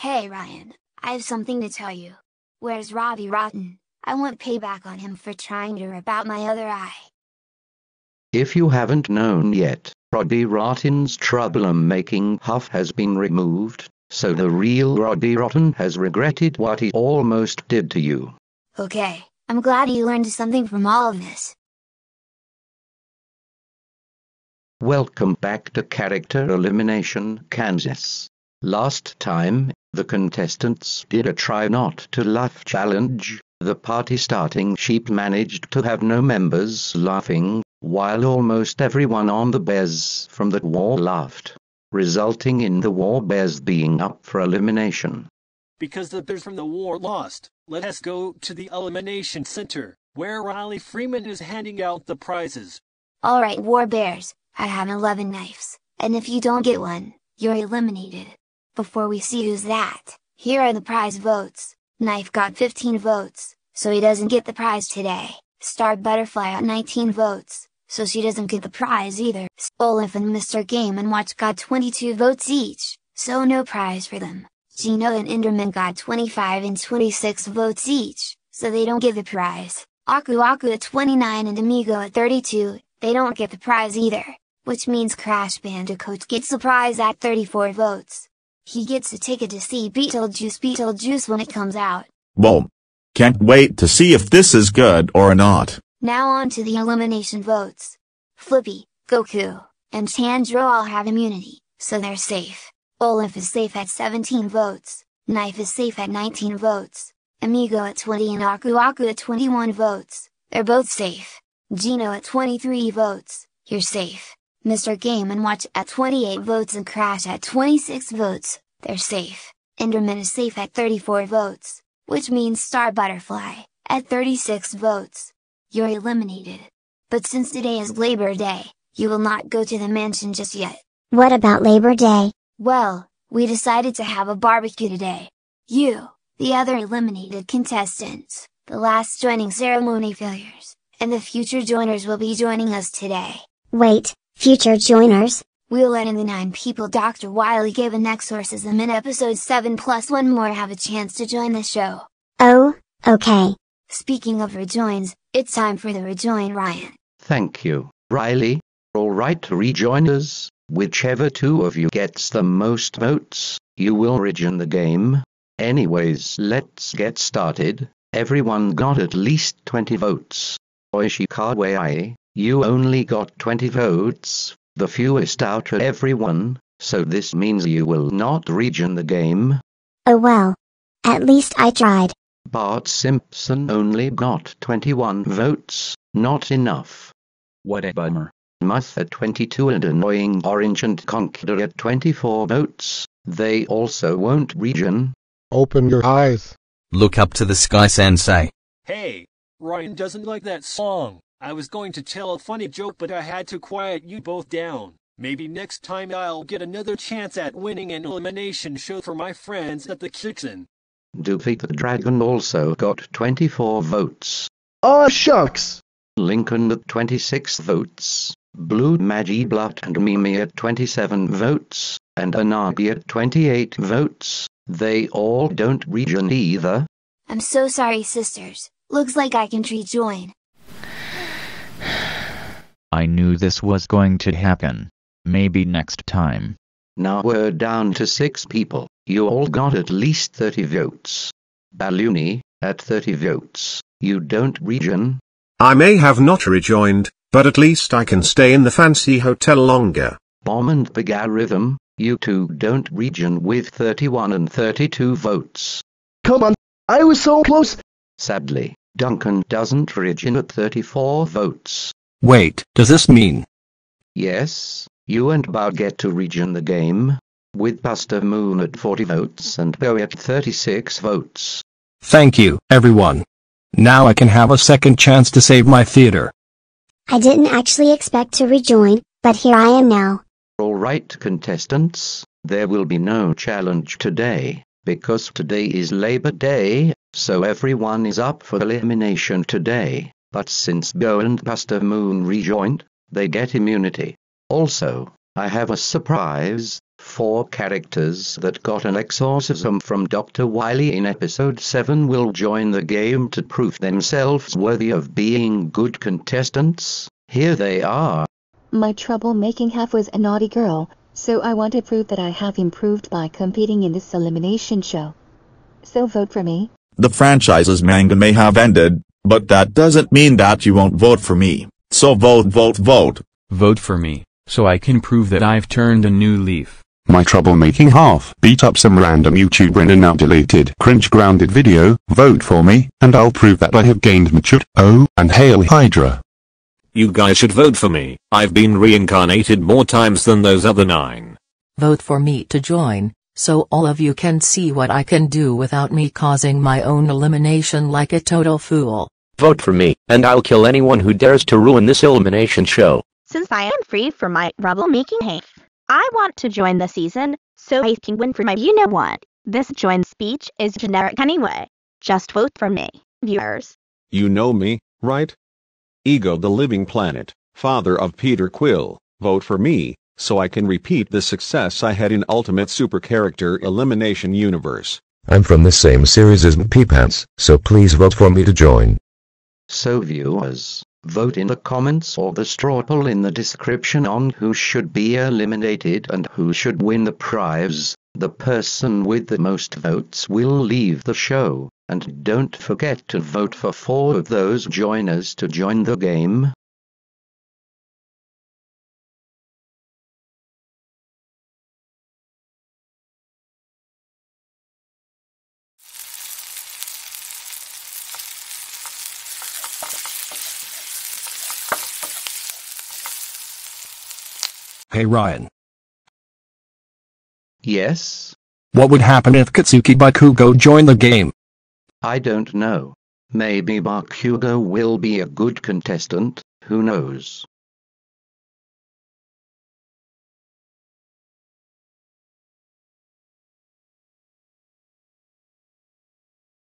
Hey Ryan, I have something to tell you. Where's Robbie Rotten? I want payback on him for trying to rip out my other eye. If you haven't known yet, Robbie Rotten's trouble-making huff has been removed, so the real Robbie Rotten has regretted what he almost did to you. Okay, I'm glad you learned something from all of this. Welcome back to Character Elimination Kansas. Last time, the contestants did a try not to laugh challenge. The party starting sheep managed to have no members laughing, while almost everyone on the Bears from the war laughed, resulting in the war Bears being up for elimination. Because the Bears from the war lost, let us go to the Elimination Center, where Riley Freeman is handing out the prizes. Alright War Bears, I have 11 knives, and if you don't get one, you're eliminated. Before we see who's that, here are the prize votes. Knife got 15 votes, so he doesn't get the prize today. Star Butterfly got 19 votes, so she doesn't get the prize either. Olaf and Mr. Game and Watch got 22 votes each, so no prize for them. Gino and Enderman got 25 and 26 votes each, so they don't get the prize. Aku Aku at 29 and Amigo at 32, they don't get the prize either, which means Crash Bandicoot gets the prize at 34 votes. He gets a ticket to see Beetlejuice Beetlejuice when it comes out. Boom. Can't wait to see if this is good or not. Now on to the elimination votes. Flippy, Goku, and Chandro all have immunity, so they're safe. Olaf is safe at 17 votes, Knife is safe at 19 votes, Amigo at 20 and Aku Aku at 21 votes, they're both safe. Gino at 23 votes, you're safe. Mr. Game and Watch at 28 votes and Crash at 26 votes, they're safe. Enderman is safe at 34 votes, which means Star Butterfly, at 36 votes. You're eliminated. But since today is Labor Day, you will not go to the mansion just yet. What about Labor Day? Well, we decided to have a barbecue today. You, the other eliminated contestants, the last joining ceremony failures, and the future joiners will be joining us today. Wait, future joiners? We'll let in the nine people Dr. Wily gave an exorcism in episode 7 plus one more have a chance to join the show. Oh, okay. Speaking of rejoins, it's time for the rejoin Ryan. Thank you, Riley. Alright rejoiners, whichever two of you gets the most votes, you will rejoin the game. Anyways, let's get started. Everyone got at least 20 votes. Oishikawa, you only got 20 votes, the fewest out of everyone, so this means you will not rejoin the game. Oh well. At least I tried. Bart Simpson only got 21 votes, not enough. What a bummer. Muth at 22 and Annoying Orange and Conqueror at 24 votes, they also won't rejoin. Open your eyes. Look up to the sky, Sensei. Hey, Ryan doesn't like that song. I was going to tell a funny joke, but I had to quiet you both down. Maybe next time I'll get another chance at winning an elimination show for my friends at the kitchen. Doofy the Dragon also got 24 votes. Aw shucks! Lincoln at 26 votes, Blue Magi Blood and Mimi at 27 votes, and Anagi at 28 votes. They all don't rejoin either. I'm so sorry sisters, looks like I can rejoin. I knew this was going to happen. Maybe next time. Now we're down to six people. You all got at least 30 votes. Balloony, at 30 votes, you don't rejoin. I may have not rejoined, but at least I can stay in the fancy hotel longer. Bomb and Bigarhythm, you two don't rejoin with 31 and 32 votes. Come on, I was so close. Sadly, Duncan doesn't rejoin at 34 votes. Wait, does this mean? Yes, you and Bo get to rejoin the game, with Buster Moon at 40 votes and Bo at 36 votes. Thank you, everyone. Now I can have a second chance to save my theater. I didn't actually expect to rejoin, but here I am now. Alright contestants, there will be no challenge today, because today is Labor Day, so everyone is up for elimination today, but since Bo and Buster Moon rejoined, they get immunity. Also, I have a surprise, Four characters that got an exorcism from Dr. Wily in episode 7 will join the game to prove themselves worthy of being good contestants. Here they are. My troublemaking half was a naughty girl, so I want to prove that I have improved by competing in this elimination show. So vote for me. The franchise's manga may have ended, but that doesn't mean that you won't vote for me. So vote vote vote. Vote for me, so I can prove that I've turned a new leaf. My troublemaking half beat up some random YouTuber in a now deleted cringe grounded video. Vote for me, and I'll prove that I have gained maturity. Oh, and hail Hydra. You guys should vote for me. I've been reincarnated more times than those other nine. Vote for me to join, so all of you can see what I can do without me causing my own elimination like a total fool. Vote for me, and I'll kill anyone who dares to ruin this elimination show. Since I am free from my rubble-making hate, I want to join the season, so I can win for my you know what. This join speech is generic anyway. Just vote for me, viewers. You know me, right? Ego the Living Planet, father of Peter Quill. Vote for me, so I can repeat the success I had in Ultimate Super Character Elimination Universe. I'm from the same series as Pants, so please vote for me to join. So viewers, vote in the comments or the straw poll in the description on who should be eliminated and who should win the prize. The person with the most votes will leave the show, and don't forget to vote for four of those joiners to join the game. Hey Ryan. Yes? What would happen if Katsuki Bakugo joined the game? I don't know. Maybe Bakugo will be a good contestant, who knows.